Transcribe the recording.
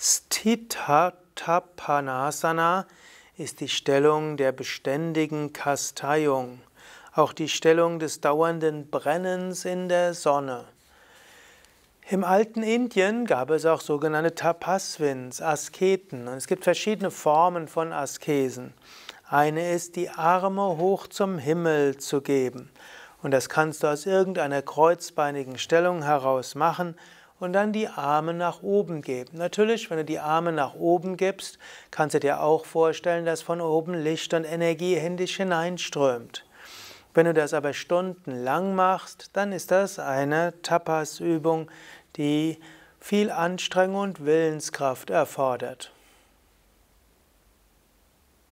Sthita Tapanasana ist die Stellung der beständigen Kasteiung, auch die Stellung des dauernden Brennens in der Sonne. Im alten Indien gab es auch sogenannte Tapasvins, Asketen, und es gibt verschiedene Formen von Askesen. Eine ist, die Arme hoch zum Himmel zu geben. Und das kannst du aus irgendeiner kreuzbeinigen Stellung heraus machen und dann die Arme nach oben geben. Natürlich, wenn du die Arme nach oben gibst, kannst du dir auch vorstellen, dass von oben Licht und Energie in dich hineinströmt. Wenn du das aber stundenlang machst, dann ist das eine Tapas-Übung, die viel Anstrengung und Willenskraft erfordert.